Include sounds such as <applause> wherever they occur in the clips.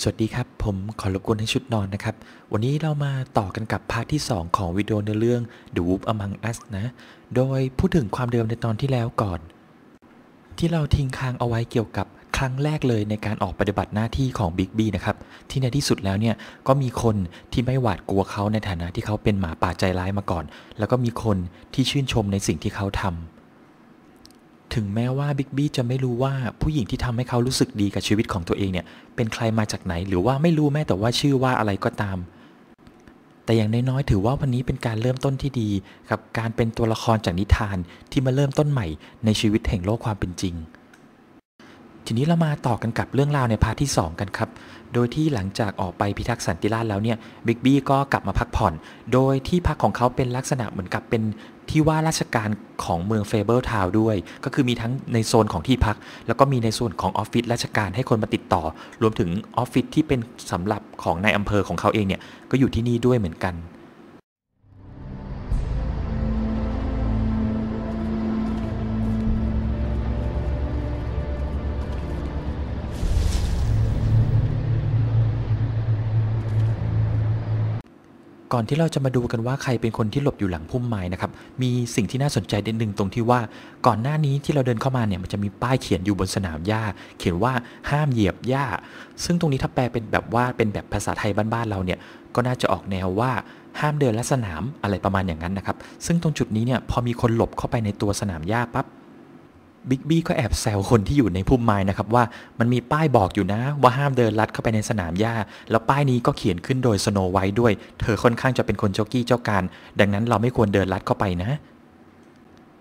สวัสดีครับ ผมขอรบกวนให้ชุดนอนนะครับ วันนี้เรามาต่อกันกับ part ที่ 2 ของวิดีโอในเรื่อง The Wolf Among Us นะ โดยพูดถึงความเดิมในตอนที่แล้วก่อน ที่เราทิ้งค้างเอาไว้เกี่ยวกับครั้งแรกเลยในการออกปฏิบัติหน้าที่ของบิ๊กบี้นะครับ ที่ในที่สุดแล้วเนี่ย ก็มีคนที่ไม่หวาดกลัวเขาในฐานะที่เขาเป็นหมาป่าใจร้ายมาก่อน แล้วก็มีคนที่ชื่นชมในสิ่งที่เขาทำ ถึงแม้ว่าบิ๊กบี้จะไม่รู้ว่าผู้หญิงที่ทำให้เขารู้สึกดีกับชีวิตของตัวเองเนี่ยเป็นใครมาจากไหน หรือว่าไม่รู้แม้แต่ว่าชื่อว่าอะไรก็ตาม แต่อย่างน้อยๆถือว่าวันนี้เป็นการเริ่มต้นที่ดีกับการเป็นตัวละครจากนิทานที่มาเริ่มต้นใหม่ในชีวิตแห่งโลกความเป็นจริง ทีนี้เรามาต่อกันกับเรื่องราวใน part ที่ 2 กันครับ โดยที่หลังจากออกไปพิทักษ์สันติราษฎร์แล้วเนี่ยบิ๊กบี้ก็กลับมาพักผ่อน โดยที่พักของเขาเป็นลักษณะเหมือนกับเป็นที่ว่าราชการของเมือง Fabletown ด้วย ก็คือมีทั้งในโซนของที่พัก แล้วก็มีในส่วนของออฟฟิศราชการให้คนมาติดต่อ รวมถึงออฟฟิศที่เป็นสำหรับของนายอำเภอของเขาเองเนี่ยก็อยู่ที่นี่ด้วยเหมือนกัน ก่อนที่เราจะมาดูกันว่าใครเป็นคนที่หลบอยู่หลังพุ่มไม้นะครับ มีสิ่งที่น่าสนใจเด่นหนึ่งตรงที่ว่าก่อนหน้านี้ที่เราเดินเข้ามาเนี่ยมันจะมีป้ายเขียนอยู่บนสนามหญ้า เขียนว่าห้ามเหยียบหญ้า ซึ่งตรงนี้ถ้าแปลเป็นแบบว่าเป็นแบบภาษาไทยบ้านๆเราเนี่ยก็น่าจะออกแนวว่าห้ามเดินและสนามอะไรประมาณอย่างนั้นนะครับ ซึ่งตรงจุดนี้เนี่ยพอมีคนหลบเข้าไปในตัวสนามหญ้าปั๊บ บิ๊กบี้ก็แอบแซวคนที่อยู่ในพุ่มไม้นะครับว่ามันมีป้ายบอกอยู่นะ ว่าห้ามเดินลัดเข้าไปในสนามหญ้า แล้วป้ายนี้ก็เขียนขึ้นโดยสโนไวท์ด้วย เธอค่อนข้างจะเป็นคนเจ้ากี้เจ้าการ ดังนั้นเราไม่ควรเดินลัดเข้าไปนะ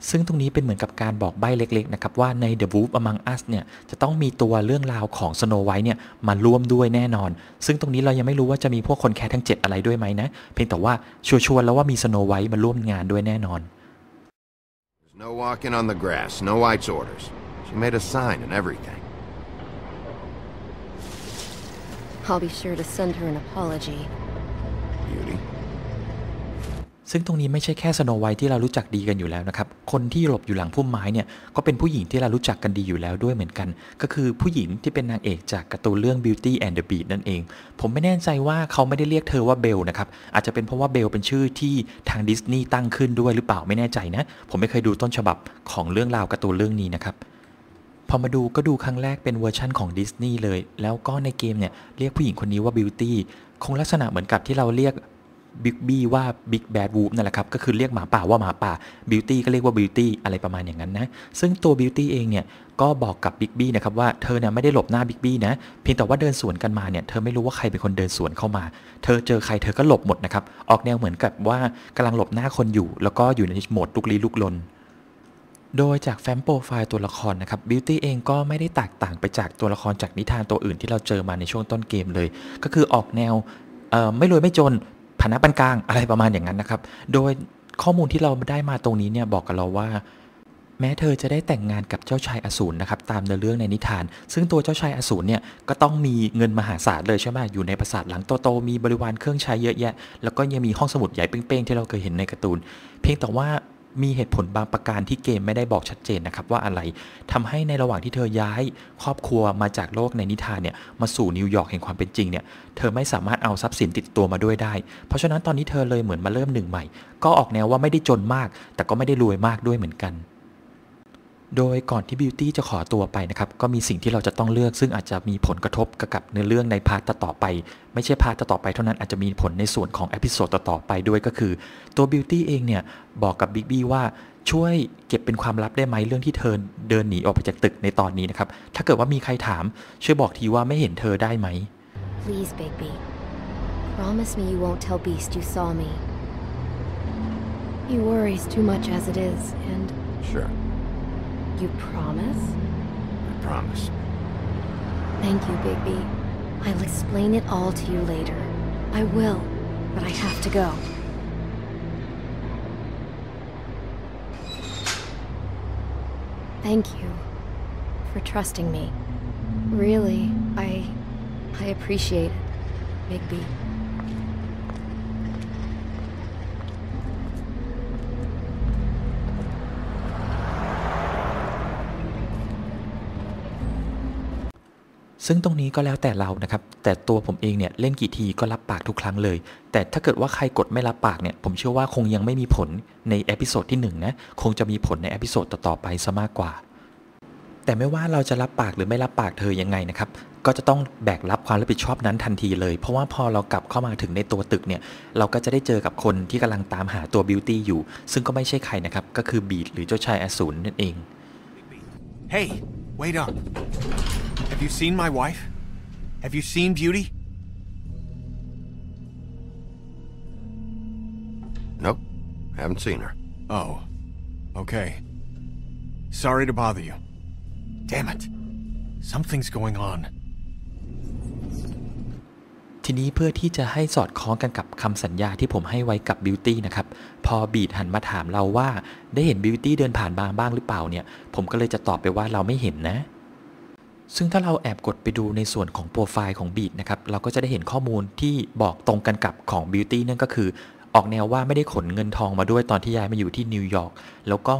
ซึ่งตรงนี้เป็นเหมือนกับการบอกใบ้เล็กๆนะครับว่าใน The Wolf Among Us เนี่ยจะต้องมีตัวเรื่องราวของ Snow White เนี่ยมาร่วมด้วยแน่นอน ซึ่งตรงนี้เรายังไม่รู้ว่าจะมีพวกคนแคสทั้ง 7 อะไรด้วยไหมนะ เพียงแต่ว่าชัวร์ๆแล้วว่ามี Snow White มาร่วมงานด้วยแน่นอน no walking on the grass. no White's orders. She made a sign and everything. I'll be sure to send her an apology. Beauty. ซึ่งตรงนี้ไม่ใช่แค่สโนไวท์ที่เรารู้จักดีกันอยู่แล้วนะครับ คนที่หลบอยู่หลังพุ่มไม้เนี่ยก็เป็นผู้หญิงที่เรารู้จักกันดีอยู่แล้วด้วยเหมือนกัน ก็คือผู้หญิงที่เป็นนางเอกจากการ์ตูนเรื่อง Beauty and the Beast นั่นเอง ผมไม่แน่ใจว่าเขาไม่ได้เรียกเธอว่าเบลนะครับ อาจจะเป็นเพราะว่าเบลเป็นชื่อที่ทางดิสนีย์ตั้งขึ้นด้วยหรือเปล่าไม่แน่ใจนะ ผมไม่เคยดูต้นฉบับของเรื่องราวการ์ตูนเรื่องนี้นะครับพอมาดูก็ดูครั้งแรกเป็นเวอร์ชั่นของดิสนีย์เลย แล้วก็ในเกมเนี่ยเรียกผู้หญิงคนนี้ว่าบิวตี้คงลักษณะเหมือนกับที่เราเรียก บิ๊กบี้ว่า Big Bad Wolf นั่นแหละครับ ก็คือเรียกหมาป่าว่าหมาป่าบิวตี้ก็เรียกว่าบิวตี้อะไรประมาณอย่างนั้นนะ ซึ่งตัวบิวตี้เองเนี่ยก็บอกกับบิ๊กบี้นะครับว่าเธอเนี่ยไม่ได้หลบหน้าบิ๊กบี้นะ เพียงแต่ว่าเดินสวนกันมาเนี่ยเธอไม่รู้ว่าใครเป็นคนเดินสวนเข้ามา เธอเจอใครเธอก็หลบหมดนะครับ ออกแนวเหมือนกับว่ากำลังหลบหน้าคนอยู่ แล้วก็อยู่ในโหมดลุกลี้ลุกลนโดยจากแฟ้มโปรไฟล์ตัวละครนะครับบิวตี้เองก็ไม่ได้แตกต่างไปจากตัวละครจากนิทานตัวอื่นที่เราเจอมาในช่วงต้นเกมเลย ก็คือออกแนวไม่รวยไม่จน ฐานะปานกลางอะไรประมาณอย่างนั้นนะครับ โดยข้อมูลที่เราได้มาตรงนี้เนี่ยบอกกับเราว่า แม้เธอจะได้แต่งงานกับเจ้าชายอสูรนะครับตามเนื้อเรื่องในนิทาน ซึ่งตัวเจ้าชายอสูรเนี่ยก็ต้องมีเงินมหาศาลเลยใช่ไหมอยู่ในปราสาทหลังโตๆมีบริวารเครื่องใช้เยอะแยะ แล้วก็ยังมีห้องสมุดใหญ่เป้งๆที่เราเคยเห็นในการ์ตูน เพียงแต่ว่า มีเหตุผลบางประการที่เกมไม่ได้บอกชัดเจนนะครับว่าอะไรทำให้ในระหว่างที่เธอย้ายครอบครัวมาจากโลกในนิทานเนี่ยมาสู่นิวยอร์กแห่งความเป็นจริงเนี่ยเธอไม่สามารถเอาทรัพย์สินติดตัวมาด้วยได้ เพราะฉะนั้นตอนนี้เธอเลยเหมือนมาเริ่มหนึ่งใหม่ ก็ออกแนวว่าไม่ได้จนมาก แต่ก็ไม่ได้รวยมากด้วยเหมือนกัน โดยก่อนที่บิวตี้จะขอตัวไปนะครับ ก็มีสิ่งที่เราจะต้องเลือก ซึ่งอาจจะมีผลกระทบกับเนื้อเรื่องใน part ต่อๆไป ไม่ใช่ part ต่อๆไปเท่านั้นอาจจะมีผลในส่วนของ episode ต่อๆไปด้วยก็คือ ตัวบิวตี้เองเนี่ย บอกกับบิ๊กบี้ว่าช่วยเก็บเป็นความลับได้ไหมเรื่องที่เธอเดินหนีออกไปจากตึกในตอนนี้นะครับ ถ้าเกิดว่ามีใครถาม ช่วยบอกทีว่าไม่เห็นเธอได้ไหม Please, Bigby. Promise me you won't tell Beast you saw me. He worries too much as it is, and Sure. You promise? I promise. Thank you, Bigby. I'll explain it all to you later. I will, but I have to go. Thank you for trusting me. Really, I I appreciate it, Bigby. ซึ่งตรงนี้ก็แล้วแต่เรานะครับ แต่ตัวผมเองเนี่ยเล่นกี่ทีก็รับปากทุกครั้งเลย แต่ถ้าเกิดว่าใครกดไม่รับปากเนี่ย ผมเชื่อว่าคงยังไม่มีผลใน episode ที่1 นะ คงจะมีผลใน episode ต่อๆไปซะมากกว่า แต่ไม่ว่าเราจะรับปากหรือไม่รับปากเธอยังไงนะครับ ก็จะต้องแบกรับความรับผิดชอบนั้นทันทีเลย เพราะว่าพอเรากลับเข้ามาถึงในตัวตึกเนี่ย เราก็จะได้เจอกับคนที่กำลังตามหาตัวบิวตี้อยู่ ซึ่งก็ไม่ใช่ใครนะครับ ก็คือ Beast หรือเจ้าชายอสูรนั่นเอง Hey, wait up. Have you seen my wife? Have you seen Beauty? Nope. Haven't seen her. Oh. Okay. Sorry to bother you. Damn it. Something's going on. ทีนี้เพื่อที่จะให้สอดคล้องกันกับคำสัญญาที่ผมให้ไว้กับบิวตี้นะครับ พอบีดหันมาถามเราว่า ได้เห็นบิวตี้เดินผ่านมาบ้างหรือเปล่าเนี่ย ผมก็เลยจะตอบไปว่าเราไม่เห็นนะ ซึ่งถ้าเราแอบกดไปดูในส่วนของโปรไฟล์ของ Beast นะครับ เราก็จะได้เห็นข้อมูลที่บอกตรงกันกับของบิวตี้นั่นก็คือ ออกแนวว่าไม่ได้ขนเงินทองมาด้วยตอนที่ย้ายมาอยู่ที่นิวยอร์ก แล้วก็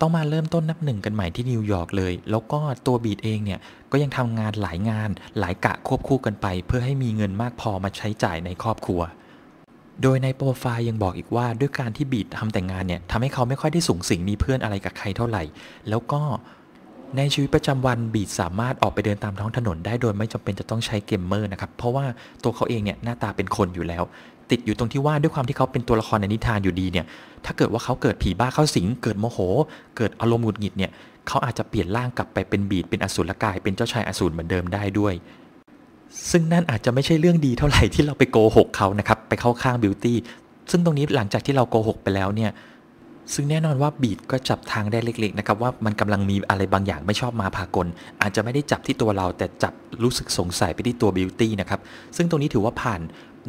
ต้องมาเริ่มต้นนับหนึ่งกันใหม่ที่นิวยอร์กเลย แล้วก็ตัว Beast เองเนี่ย ก็ยังทำงานหลายงานหลายกะควบคู่กันไป เพื่อให้มีเงินมากพอมาใช้จ่ายในครอบครัว โดยในโปรไฟล์ยังบอกอีกว่าด้วยการที่บีดทำแต่งงานเนี่ยทำให้เขาไม่ค่อยได้สูงสิงมีเพื่อนอะไรกับใครเท่าไหร่ แล้วก็ ในชีวิตประจำวันบีดสามารถออกไปเดินตามท้องถนนได้โดยไม่จำเป็นจะต้องใช้เกมเมอร์นะครับเพราะว่าตัวเขาเองเนี่ยหน้าตาเป็นคนอยู่แล้ว ติดอยู่ตรงที่ว่าด้วยความที่เขาเป็นตัวละครในนิทานอยู่ดีเนี่ยถ้าเกิดว่าเขาเกิดผีบ้าเข้าสิง เกิดโมโห เกิดอารมณ์หงุดหงิดเนี่ยเขาอาจจะเปลี่ยนร่างกลับไปเป็นบีดเป็นอสูรกาย เป็นเจ้าชายอสูรเหมือนเดิมได้ด้วย ซึ่งนั่นอาจจะไม่ใช่เรื่องดีเท่าไหร่ที่เราไปโกหกเขานะครับไปเข้าข้างบิวตี้ซึ่งตรงนี้หลังจากที่เราโกหกไปแล้วเนี่ย ซึ่งแน่นอนว่าบีดก็จับทางได้เล็กๆนะครับว่ามันกำลังมีอะไรบางอย่างไม่ชอบมาพากล อาจจะไม่ได้จับที่ตัวเราแต่จับรู้สึกสงสัยไปที่ตัวบิวตี้นะครับซึ่งตรงนี้ถือว่าผ่าน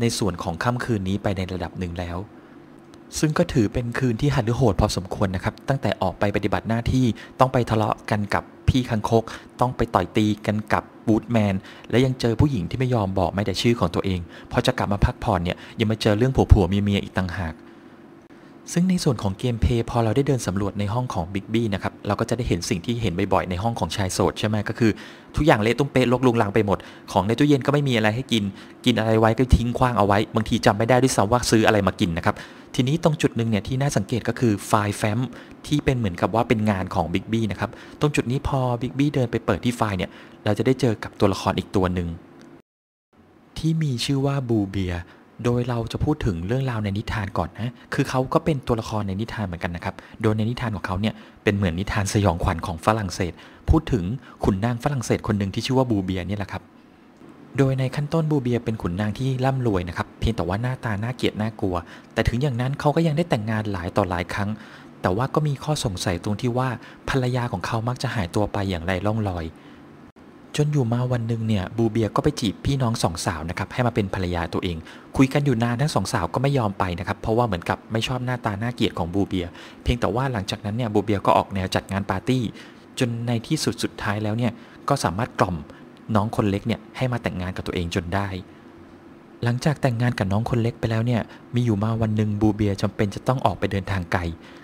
ในส่วนของค่ำคืนนี้ไปในระดับหนึ่งแล้ว ซึ่งก็ถือเป็นคืนที่หันโหดพอสมควรนะครับ ตั้งแต่ออกไปปฏิบัติหน้าที่ต้องไปทะเลาะกันกับพี่คังคก ต้องไปต่อยตีกันกับบูธแมน และยังเจอผู้หญิงที่ไม่ยอมบอกแม้แต่ชื่อของตัวเองพอจะกลับมาพักผ่อนเนี่ยยังมาเจอเรื่องผัวๆเมียๆอีกต่างหาก ซึ่งในส่วนของเกมเพย์พอเราได้เดินสำรวจในห้องของบิ๊กบี้นะครับเราก็จะได้เห็นสิ่งที่เห็นบ่อยๆในห้องของชายโสดใช่ไหมก็คือ ทุกอย่างเละตุ้มเป๊ะลกลุงลังไปหมด ของในตู้เย็นก็ไม่มีอะไรให้กิน กินอะไรไว้ก็ทิ้งขว้างเอาไว้ บางทีจำไม่ได้ด้วยซ้ำว่าซื้ออะไรมากินนะครับทีนี้ตรงจุดหนึ่งเนี่ยที่น่าสังเกตก็คือไฟล์แฟ้มที่เป็นเหมือนกับว่าเป็นงานของบิ๊กบี้นะครับตรงจุดนี้พอบิ๊กบี้เดินไปเปิดที่ไฟล์เนี่ยเราจะได้เจอกับตัวละครอีกตัวหนึ่งที่มีชื่อว่าบูเบีย โดยเราจะพูดถึงเรื่องราวในนิทานก่อนนะ คือเขาก็เป็นตัวละครในนิทานเหมือนกันนะครับ โดยในนิทานของเขาเนี่ยเป็นเหมือนนิทานสยองขวัญของฝรั่งเศส พูดถึงขุนนางฝรั่งเศสคนหนึ่งที่ชื่อว่าบูเบียเนี่ยแหละครับ โดยในขั้นต้นบูเบียเป็นขุนนางที่ร่ำรวยนะครับ เพียงแต่ว่าหน้าตาน่าเกลียดน่ากลัว แต่ถึงอย่างนั้นเขาก็ยังได้แต่งงานหลายต่อหลายครั้ง แต่ว่าก็มีข้อสงสัยตรงที่ว่าภรรยาของเขามักจะหายตัวไปอย่างไรล่องลอย จนอยู่มาวันหนึ่งเนี่ยบูเบียก็ไปจีบพี่น้องสองสาวนะครับให้มาเป็นภรรยาตัวเอง คุยกันอยู่นานทั้งสองสาวก็ไม่ยอมไปนะครับเพราะว่าเหมือนกับไม่ชอบหน้าตาน่าเกลียดของบูเบีย เพียงแต่ว่าหลังจากนั้นเนี่ยบูเบียก็ออกแนวจัดงานปาร์ตี้ จนในที่สุดสุดท้ายแล้วเนี่ยก็สามารถกล่อมน้องคนเล็กเนี่ยให้มาแต่งงานกับตัวเองจนได้ หลังจากแต่งงานกับน้องคนเล็กไปแล้วเนี่ย มีอยู่มาวันหนึ่งบูเบียจำเป็นจะต้องออกไปเดินทางไกล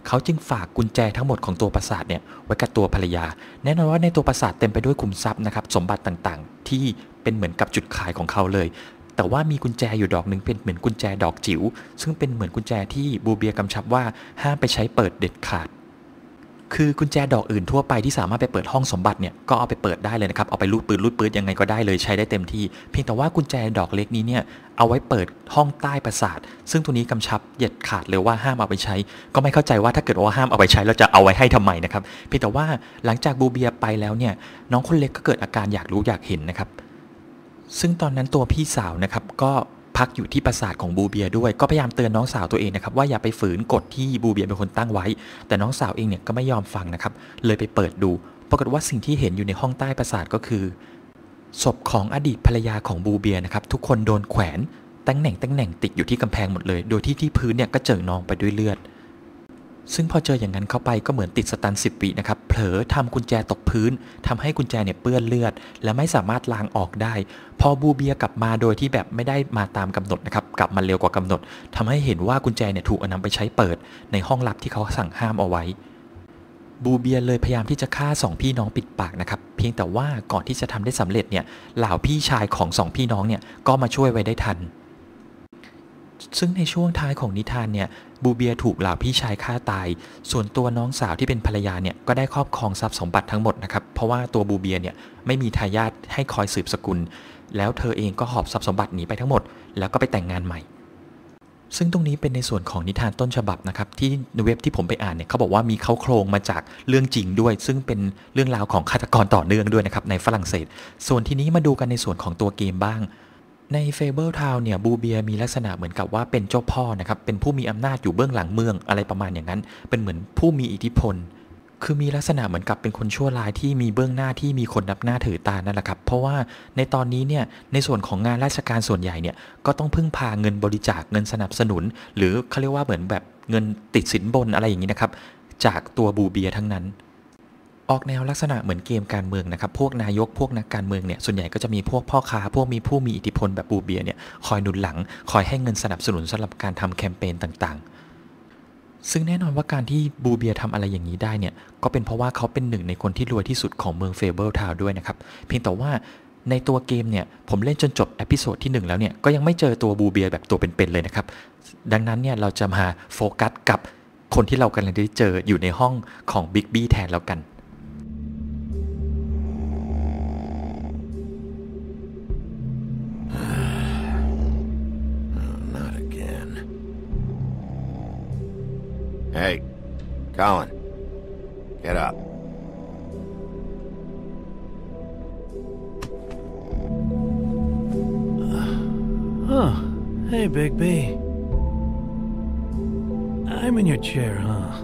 เขาจึงฝากกุญแจทั้งหมดของตัวปราสาทเนี่ยไว้กับตัวภรรยา แน่นอนว่าในตัวปราสาทเต็มไปด้วยขุมทรัพย์นะครับสมบัติต่างๆ ที่เป็นเหมือนกับจุดขายของเขาเลย แต่ว่ามีกุญแจอยู่ดอกหนึ่งเป็นเหมือนกุญแจดอกจิ๋ว ซึ่งเป็นเหมือนกุญแจที่บูเบียกำชับว่าห้ามไปใช้เปิดเด็ดขาด คือกุญแจดอกอื่นทั่วไปที่สามารถไปเปิดห้องสมบัติเนี่ยก็เอาไปเปิดได้เลยนะครับเอาไปรูดปืนรูดปืนยังไงก็ได้เลยใช้ได้เต็มที่ เพียงแต่ว่ากุญแจดอกเล็กนี้เนี่ยเอาไว้เปิดห้องใต้ปราสาท ซึ่งตัวนี้กำชับเด็ดขาดเลยว่าห้ามเอาไปใช้ ก็ไม่เข้าใจว่าถ้าเกิดว่าห้ามเอาไปใช้เราจะเอาไว้ให้ทำไมนะครับเพียงแต่ว่าหลังจากบูเบียไปแล้วเนี่ยน้องคนเล็กก็เกิดอาการอยากรู้อยากเห็นนะครับซึ่งตอนนั้นตัวพี่สาวนะครับก็ พักอยู่ที่ปราสาทของบูเบียด้วย ก็พยายามเตือนน้องสาวตัวเองนะครับว่าอย่าไปฝืนกฎที่บูเบียเป็นคนตั้งไว้ แต่น้องสาวเองเนี่ยก็ไม่ยอมฟังนะครับ เลยไปเปิดดู ปรากฏว่าสิ่งที่เห็นอยู่ในห้องใต้ปราสาทก็คือศพของอดีตภรรยาของบูเบียนะครับทุกคนโดนแขวนตั้งแหน่งตั้งแหน่งติดอยู่ที่กำแพงหมดเลย โดยที่ที่พื้นเนี่ยก็เจิ่งนองไปด้วยเลือด ซึ่งพอเจออย่างนั้นเข้าไปก็เหมือนติดสตันสิบวินะครับ เผลอทำกุญแจตกพื้นทำให้กุญแจเนี่ยเปื้อนเลือด และไม่สามารถล้างออกได้ พอบูเบียกลับมาโดยที่แบบไม่ได้มาตามกำหนดนะครับ กลับมาเร็วกว่ากำหนดทำให้เห็นว่ากุญแจเนี่ยถูกเอานำไปใช้เปิด ในห้องลับที่เขาสั่งห้ามเอาไว้ บูเบียเลยพยายามที่จะฆ่าสองพี่น้องปิดปากนะครับ เพียงแต่ว่าก่อนที่จะทำได้สำเร็จเนี่ย เหล่าพี่ชายของสองพี่น้องเนี่ยก็มาช่วยไว้ได้ทันซึ่งในช่วงท้ายของนิทานเนี่ย บูเบียถูกเหล่าพี่ชายฆ่าตาย ส่วนตัวน้องสาวที่เป็นภรรยาเนี่ยก็ได้ครอบครองทรัพย์สมบัติทั้งหมดนะครับ เพราะว่าตัวบูเบียเนี่ยไม่มีทายาทให้คอยสืบสกุล แล้วเธอเองก็หอบทรัพย์สมบัติหนีไปทั้งหมด แล้วก็ไปแต่งงานใหม่ ซึ่งตรงนี้เป็นในส่วนของนิทานต้นฉบับนะครับที่ในเว็บที่ผมไปอ่านเนี่ยเขาบอกว่ามีเขาโครงมาจากเรื่องจริงด้วย ซึ่งเป็นเรื่องราวของฆาตกรต่อเนื่องด้วยนะครับในฝรั่งเศส ส่วนทีนี้มาดูกันในส่วนของตัวเกมบ้าง ใน Fable Town เนี่ยบูเบียมีลักษณะเหมือนกับว่าเป็นเจ้าพ่อนะครับเป็นผู้มีอำนาจอยู่เบื้องหลังเมืองอะไรประมาณอย่างนั้น เป็นเหมือนผู้มีอิทธิพล คือมีลักษณะเหมือนกับเป็นคนชั่วร้ายที่มีเบื้องหน้าที่มีคนนับหน้าถือตานั่นแหละครับเพราะว่าในตอนนี้เนี่ยในส่วนของงานราชการส่วนใหญ่เนี่ยก็ต้องพึ่งพาเงินบริจาคเงินสนับสนุน หรือเขาเรียกว่าเหมือนแบบเงินติดสินบนอะไรอย่างนี้นะครับจากตัวบูเบียทั้งนั้น ออกแนวลักษณะเหมือนเกมการเมืองนะครับ พวกนายกพวกนักการเมืองเนี่ยส่วนใหญ่ก็จะมีพวกพ่อค้า พวกมีผู้มีอิทธิพลแบบบูเบียเนี่ยคอยหนุนหลัง คอยให้เงินสนับสนุนสำหรับการทำแคมเปญต่างๆ ซึ่งแน่นอนว่าการที่บูเบียทำอะไรอย่างนี้ได้เนี่ยก็เป็นเพราะว่าเขาเป็นหนึ่งในคนที่รวยที่สุดของเมือง Fabletown ด้วยนะครับเพียงแต่ว่าในตัวเกมเนี่ยผมเล่นจนจบ episode ที่ 1 แล้วเนี่ยก็ยังไม่เจอตัวบูเบียแบบตัวเป็นๆเลยนะครับ ดังนั้นเนี่ยเราจะมาโฟกัสกับคนที่เรากำลังได้เจออยู่ในห้องของบิ๊กบี้แทนแล้วกัน Hey, Colin. Get up. Huh. <sighs> Oh, hey, Big B. I'm in your chair, huh?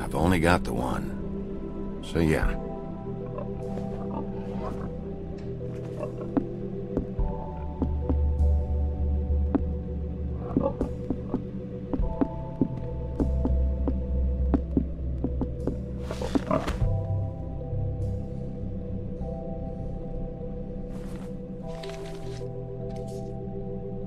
I've only got the one. So yeah.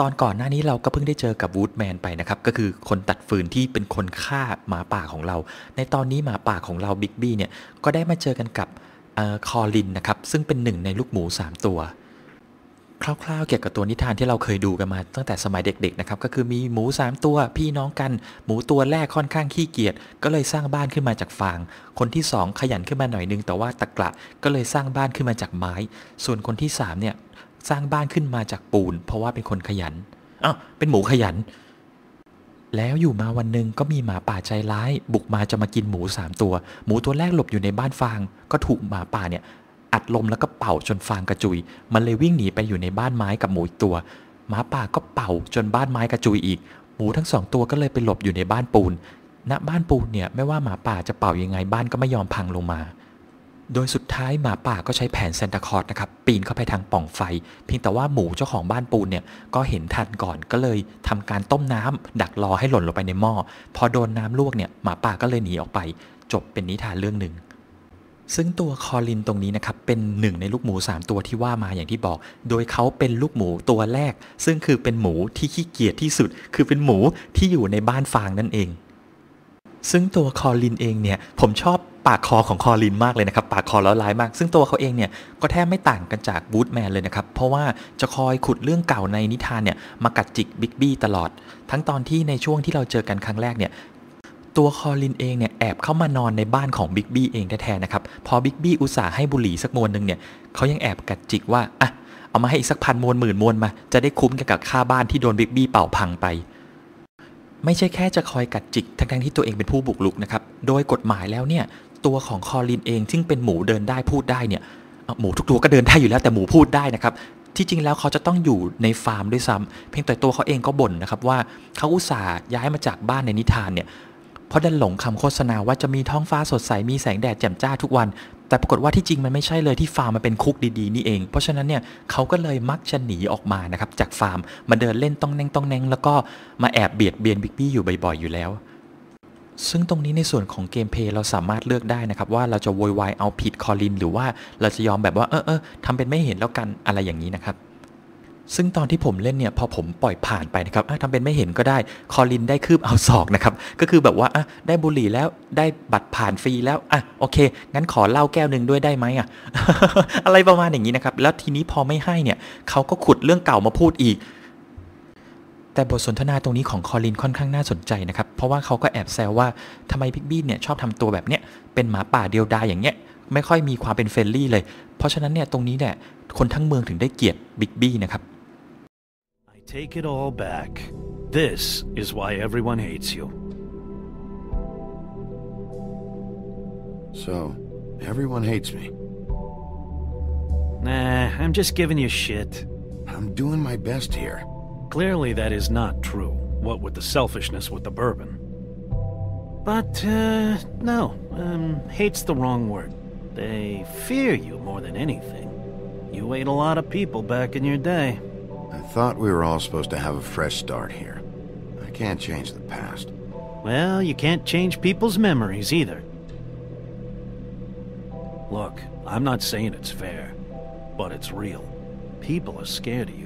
ตอนก่อนหน้านี้เราก็เพิ่งได้เจอกับวูดแมนไปนะครับ ก็คือคนตัดฟืนที่เป็นคนฆ่าหมาป่าของเรา ในตอนนี้หมาป่าของเราบิ๊กบี้เนี่ยก็ได้มาเจอกันกับเออคอลินนะครับ ซึ่งเป็นหนึ่งในลูกหมู 3 ตัว คร่าวๆเกี่ยวกับตัวนิทานที่เราเคยดูกันมาตั้งแต่สมัยเด็กๆนะครับ ก็คือมีหมู 3 ตัวพี่น้องกัน หมูตัวแรกค่อนข้างขี้เกียจก็เลยสร้างบ้านขึ้นมาจากฟาง คนที่ 2 ขยันขึ้นมาหน่อยนึงแต่ว่าตะกละก็เลยสร้างบ้านขึ้นมาจากไม้ ส่วนคนที่3เนี่ย สร้างบ้านขึ้นมาจากปูน เพราะว่าเป็นคนขยันอ้าวเป็นหมูขยัน แล้วอยู่มาวันหนึ่งก็มีหมาป่าใจร้าย บุกมาจะมากินหมู3ตัว หมูตัวแรกหลบอยู่ในบ้านฟาง ก็ถูกหมาป่าเนี่ย อัดลมแล้วก็เป่าจนฟางกระจุย มันเลยวิ่งหนีไปอยู่ในบ้านไม้กับหมูอีกตัว หมาป่าก็เป่าจนบ้านไม้กระจุยอีก หมูทั้งสองตัวก็เลยไปหลบอยู่ในบ้านปูนณบ้านปูนเนี่ยไม่ว่าหมาป่าจะเป่ายังไงบ้านก็ไม่ยอมพังลงมา โดยสุดท้ายหมาป่าก็ใช้แผนเซนตาคอร์ดนะครับปีนเข้าไปทางป่องไฟ เพียงแต่ว่าหมูเจ้าของบ้านปูนเนี่ยก็เห็นทันก่อนก็เลยทำการต้มน้ำดักรอให้หล่นลงไปในหม้อพอโดนน้ำลวกเนี่ยหมาป่าก็เลยหนีออกไป จบเป็นนิทานเรื่องหนึ่งซึ่งตัวคอลินตรงนี้นะครับเป็นหนึ่งในลูกหมู 3 ตัวที่ว่ามาอย่างที่บอก โดยเขาเป็นลูกหมูตัวแรก ซึ่งคือเป็นหมูที่ขี้เกียจที่สุด คือเป็นหมูที่อยู่ในบ้านฟางนั่นเองซึ่งตัวคอลินเองเนี่ยผมชอบ ปากคอของคอลินมากเลยนะครับ ปากคอแล้วร้ายมาก ซึ่งตัวเขาเองเนี่ยก็แทบไม่ต่างกันจาก Woodsman เลยนะครับ เพราะว่าจะคอยขุดเรื่องเก่าในนิทานเนี่ยมากัดจิกบิ๊กบี้ตลอด ทั้งตอนที่ในช่วงที่เราเจอกันครั้งแรกเนี่ยตัวคอลินเองเนี่ยแอบเข้ามานอนในบ้านของบิ๊กบี้เองแท้ๆนะครับ พอบิ๊กบี้อุตส่าห์ให้บุหรี่สักมวนหนึ่งเนี่ยเขายังแอบกัดจิกว่าอะเอามาให้อีกสักพันมวนหมื่นมวนมา จะได้คุ้มกันกับค่าบ้านที่โดนบิ๊กบี้เป่าพังไปไม่ใช่แค่จะคอยกัดจิกทั้งๆที่ตัวเองเป็นผู้บุกรุกนะครับ โดยกฎหมายแล้วเนี่ย ตัวของคอลินเอง ซึ่งเป็นหมูเดินได้พูดได้เนี่ยหมูทุกตัวก็เดินได้อยู่แล้วแต่หมูพูดได้นะครับที่จริงแล้วเขาจะต้องอยู่ในฟาร์มด้วยซ้ำเพียงแต่ตัวเขาเองก็บ่นนะครับว่าเขาอุตส่าห์ย้ายมาจากบ้านในนิทานเนี่ยเพราะดันหลงคำโฆษณาว่าจะมีท้องฟ้าสดใสมีแสงแดดแจ่มจ้าทุกวัน แต่ปรากฏว่าที่จริงมันไม่ใช่เลยที่ฟาร์มมันเป็นคุกดีๆนี่เอง เพราะฉะนั้นเนี่ยเขาก็เลยมักจะหนีออกมานะครับจากฟาร์มมาเดินเล่นต้องแนงต้องแนงแล้วก็มาแอบเบียดเบียนบิ๊กบี้อยู่บ่อยๆอยู่แล้ว ซึ่งตรงนี้ในส่วนของ gameplay เราสามารถเลือกได้นะครับ ว่าเราจะโวยวายเอาผิดคอลิน หรือว่าเราจะยอมแบบว่าเออเออทำเป็นไม่เห็นแล้วกันอะไรอย่างนี้นะครับซึ่งตอนที่ผมเล่นเนี่ยพอผมปล่อยผ่านไปนะครับอะทำเป็นไม่เห็นก็ได้คอลินได้คืบเอาศอกนะครับ ก็คือแบบว่าอะได้บุหรี่แล้วได้บัตรผ่านฟรีแล้วอะโอเค งั้นขอเหล้าแก้วหนึ่งด้วยได้ไหมอะ อะไรประมาณอย่างนี้นะครับ แล้วทีนี้พอไม่ให้เนี่ยเขาก็ขุดเรื่องเก่ามาพูดอีก แต่บทสนทนาตรงนี้ของคอลินค่อนข้างน่าสนใจนะครับ เพราะว่าเขาก็แอบแซวว่าทำไมบิ๊กบี้เนี่ยชอบทำตัวแบบเนี้ยเป็นหมาป่าเดียวดายอย่างเงี้ยไม่ค่อยมีความเป็น friendly เลย เพราะฉะนั้นเนี่ยตรงนี้เนี่ยคนทั้งเมืองถึงได้เกลียดบิ๊กบี้นะครับ I take it all back. This is why everyone hates you. So, everyone hates me. Nah, I'm just giving you shit. I'm doing my best here. Clearly, that is not true. What with the selfishness with the bourbon. But, uh, no, um, hate's the wrong word. They fear you more than anything. You ate a lot of people back in your day. I thought we were all supposed to have a fresh start here. I can't change the past. Well, you can't change people's memories either. Look, I'm not saying it's fair, but it's real. People are scared of you.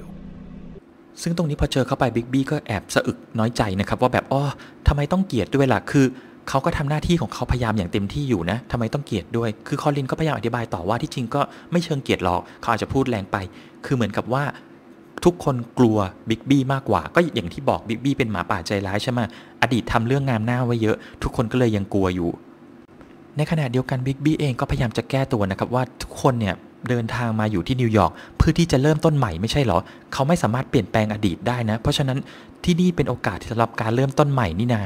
ซึ่งตรงนี้พอเจอเข้าไปบิ๊กบี้ก็แอบสะอึกน้อยใจนะครับ ว่าแบบอ๋อทำไมต้องเกลียดด้วยล่ะคือเขาก็ทำหน้าที่ของเขาพยายามอย่างเต็มที่อยู่นะทำไมต้องเกลียดด้วย คือคอลินก็พยายามอธิบายต่อว่าที่จริงก็ไม่เชิงเกลียดหรอก เขาอาจจะพูดแรงไป คือเหมือนกับว่าทุกคนกลัวบิ๊กบี้มากกว่า ก็อย่างที่บอกบิ๊กบี้เป็นหมาป่าใจร้ายใช่ไหมอดีตทำเรื่องงามหน้าไว้เยอะ ทุกคนก็เลยยังกลัวอยู่ ในขณะเดียวกันบิ๊กบี้เองก็พยายามจะแก้ตัวนะครับว่าทุกคนเนี่ย เดินทางมาอยู่ที่นิวยอร์กเพื่อที่จะเริ่มต้นใหม่ไม่ใช่เหรอ เขาไม่สามารถเปลี่ยนแปลงอดีตได้นะ เพราะฉะนั้นที่นี่เป็นโอกาสสำหรับการเริ่มต้นใหม่นี่นา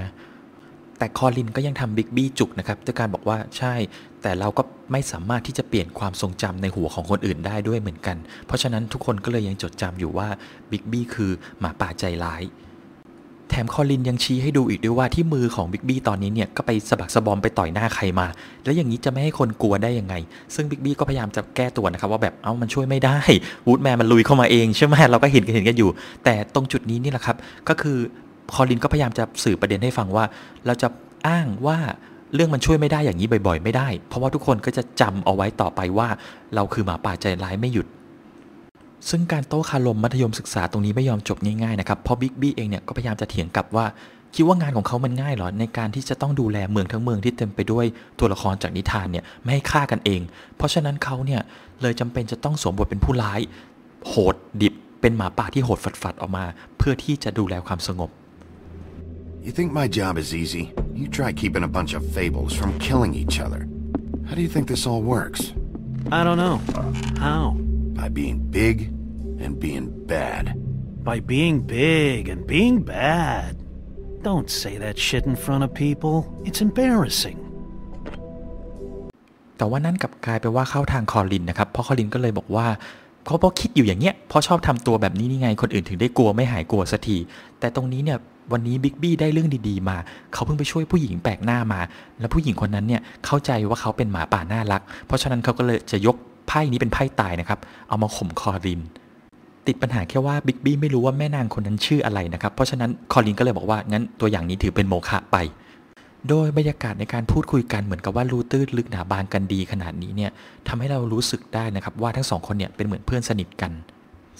แต่คอลินก็ยังทำบิ๊กบี้จุกนะครับด้วยการบอกว่าใช่ แต่เราก็ไม่สามารถที่จะเปลี่ยนความทรงจำในหัวของคนอื่นได้ด้วยเหมือนกัน เพราะฉะนั้นทุกคนก็เลยยังจดจำอยู่ว่าบิ๊กบี้คือหมาป่าใจร้าย แถมคอลินยังชี้ให้ดูอีกด้วยว่าที่มือของบิ๊กบี้ตอนนี้เนี่ยก็ไปสะบักสะบอมไปต่อยหน้าใครมา แล้วอย่างนี้จะไม่ให้คนกลัวได้ยังไง ซึ่งบิ๊กบี้ก็พยายามจะแก้ตัวนะครับว่าแบบเอ้ามันช่วยไม่ได้วูดแมนมันลุยเข้ามาเองใช่ไหมเราก็เห็นกันเห็นกันอยู่ แต่ตรงจุดนี้นี่แหละครับ ก็คือคอลินก็พยายามจะสื่อประเด็นให้ฟังว่า เราจะอ้างว่าเรื่องมันช่วยไม่ได้อย่างนี้บ่อย ๆ ไม่ได้ เพราะว่าทุกคนก็จะจำเอาไว้ต่อไปว่า เราคือหมาป่าใจร้ายไม่หยุด ซึ่งการโต้คารมมัธยมศึกษาตรงนี้ไม่ยอมจบง่ายๆนะครับเพราะบิ๊กบี้เองเนี่ยก็พยายามจะเถียงกลับว่า คิดว่างานของเขามันง่ายเหรอในการที่จะต้องดูแลเมืองทั้งเมืองที่เต็มไปด้วยตัวละครจากนิทานเนี่ยไม่ให้ฆ่ากันเอง เพราะฉะนั้นเขาเนี่ยเลยจำเป็นจะต้องสวมบทเป็นผู้ร้าย โหดดิบ เป็นหมาป่าที่โหดฝัดๆออกมา เพื่อที่จะดูแลความสงบ You think my job is easy? You try keeping a bunch of fables from killing each other. How do you think this all works? I don't know. How? By being big and being bad. By being big and being bad. Don't say that shit in front of people. It's embarrassing. แต่ว่านั่นกลับกลายไปว่าเข้าทางคอลินนะครับ เพราะคอลินก็เลยบอกว่าเขาเพราะคิดอยู่อย่างเงี้ยเพราะชอบทำตัวแบบนี้นี่ไง คนอื่นถึงได้กลัวไม่หายกลัวสักที แต่ตรงนี้เนี่ยวันนี้บิ๊กบี้ได้เรื่องดีๆมา เขาเพิ่งไปช่วยผู้หญิงแปลกหน้ามา แล้วผู้หญิงคนนั้นเนี่ยเข้าใจว่าเขาเป็นหมาป่าน่ารัก เพราะฉะนั้นเขาก็เลยจะยก ไพ่นี้เป็นไพ่ตายนะครับ เอามาข่มคอลิน ติดปัญหาแค่ว่าบิ๊กบี้ไม่รู้ว่าแม่นางคนนั้นชื่ออะไรนะครับ เพราะฉะนั้นคอลินก็เลยบอกว่างั้นตัวอย่างนี้ถือเป็นโมฆะไป โดยบรรยากาศในการพูดคุยกันเหมือนกับว่ารู้ตื้นลึกหนาบางกันดีขนาดนี้เนี่ยทำให้เรารู้สึกได้นะครับว่าทั้งสองคนเนี่ยเป็นเหมือนเพื่อนสนิทกัน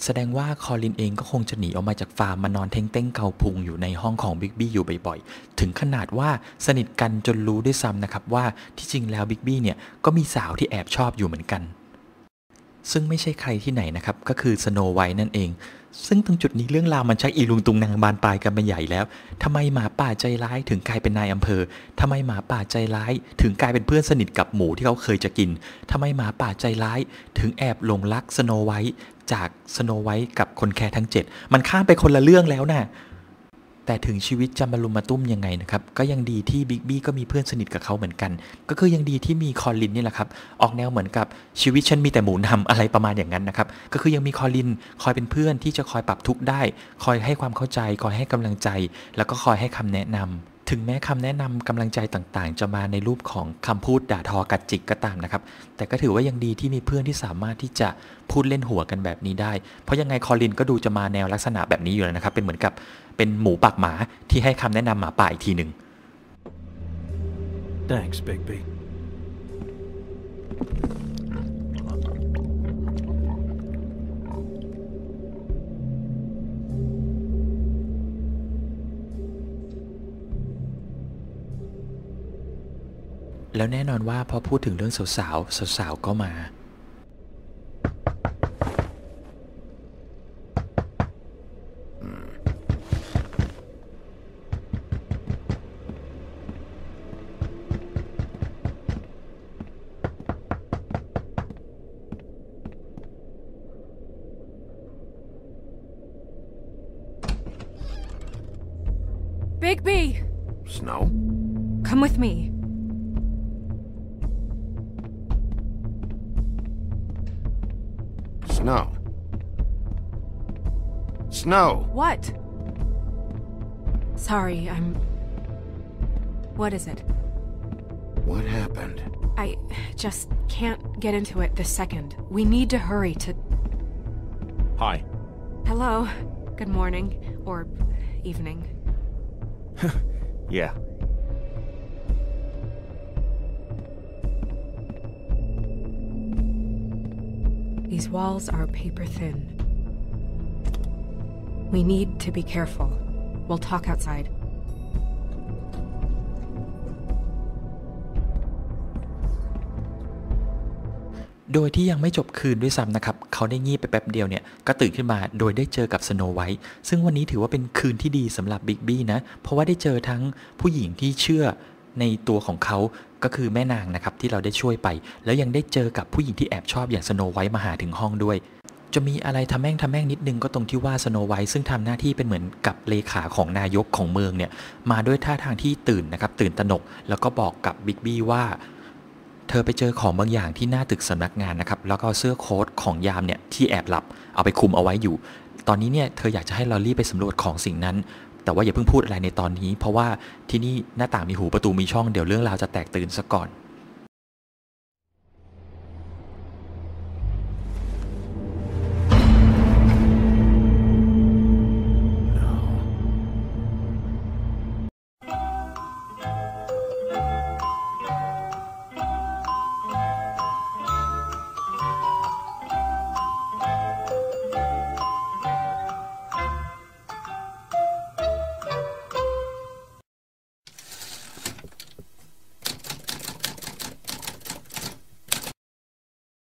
แสดงว่าคอลินเองก็คงจะหนีออกมาจากฟาร์มมานอนเท้งเต้งเกาพุงอยู่ในห้องของบิ๊กบี้อยู่บ่อยๆ ถึงขนาดว่าสนิทกันจนรู้ด้วยซ้ำนะครับว่าที่จริงแล้วบิ๊กบี้เนี่ยก็มีสาวที่แอบชอบอยู่เหมือนกัน ซึ่งไม่ใช่ใครที่ไหนนะครับ ก็คือสโนไวท์นั่นเอง ซึ่งตรงจุดนี้เรื่องราวมันชักอีลุงตุงนางบานปลายกันเป็นใหญ่แล้วทำไมหมาป่าใจร้ายถึงกลายเป็นนายอำเภอทำไมหมาป่าใจร้าย ถึงกลายเป็นเพื่อนสนิทกับหมูที่เขาเคยจะกินทำไมหมาป่าใจร้าย ถึงแอบหลงรักสโนไวท์จากสโนไวท์กับคนแคระทั้ง 7 มันข้ามไปคนละเรื่องแล้วน่ะ แต่ถึงชีวิตจะมารุมมาตุ้มยังไงนะครับก็ยังดีที่บิ๊กบี้ก็มีเพื่อนสนิทกับเขาเหมือนกัน ก็คือยังดีที่มีคอลินนี่แหละครับออกแนวเหมือนกับชีวิตฉันมีแต่หมูนำอะไรประมาณอย่างนั้นนะครับก็คือยังมีคอลินคอยเป็นเพื่อนที่จะคอยปรับทุกข์ได้ คอยให้ความเข้าใจ คอยให้กำลังใจ แล้วก็คอยให้คำแนะนำถึงแม้คำแนะนำกำลังใจต่างๆ จะมาในรูปของคำพูดด่าทอกัดจิกก็ตามนะครับ แต่ก็ถือว่ายังดีที่มีเพื่อนที่สามารถที่จะพูดเล่นหัวกันแบบนี้ได้ เพราะยังไงคอลินก็ดูจะมาแนวลักษณะแบบนี้อยู่แล้วนะครับ เป็นเหมือนกับ เป็นหมูปากหมาที่ให้คำแนะนำหมาป่าอีกทีหนึ่ง Thanks, Bigby. แล้วแน่นอนว่าพอพูดถึงเรื่องสาวๆสาวๆก็มา Bigby, Snow? come with me. Snow. Snow! What? Sorry, I'm. What is it? What happened? I just can't get into it this second. We need to hurry to. Hi. Hello. Good morning. Or evening. <laughs> Yeah. These walls are paper thin. We need to be careful. We'll talk outside. โดยที่ยังไม่จบคืนด้วยซ้ำนะครับ เขาได้งีบไปแป๊บเดียวเนี่ย ก็ตื่นขึ้นมาโดยได้เจอกับสโนไวท์ซึ่งวันนี้ถือว่าเป็นคืนที่ดีสำหรับบิ๊กบี้นะ เพราะว่าได้เจอทั้งผู้หญิงที่เชื่อในตัวของเขาก็คือแม่นางนะครับที่เราได้ช่วยไป แล้วยังได้เจอกับผู้หญิงที่แอบชอบอย่างสโนไวท์มาหาถึงห้องด้วย จะมีอะไรทำแม่งทำแม่งนิดนึงก็ตรงที่ว่าสโนไวท์ซึ่งทำหน้าที่เป็นเหมือนกับเลขาของนายกของเมืองเนี่ยมาด้วยท่าทางที่ตื่นนะครับตื่นตระหนก แล้วก็บอกกับบิ๊กบี้ว่า เธอไปเจอของบางอย่างที่หน้าตึกสำนักงานนะครับ แล้วก็เสื้อโค้ทของยามเนี่ยที่แอบหลับเอาไปคุมเอาไว้อยู่ ตอนนี้เนี่ยเธออยากจะให้เรารีบไปสำรวจของสิ่งนั้น แต่ว่าอย่าเพิ่งพูดอะไรในตอนนี้ เพราะว่าที่นี่หน้าต่างมีหูประตูมีช่องเดี๋ยวเรื่องราวจะแตกตื่นซะก่อน